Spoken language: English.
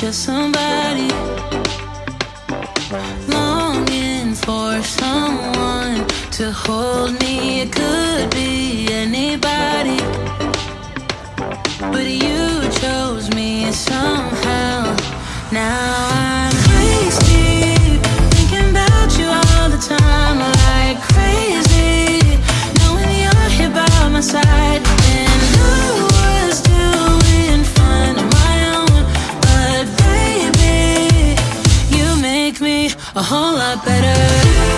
just somebody longing for someone to hold me. It could be anybody, but you chose me somehow. Now a whole lot better.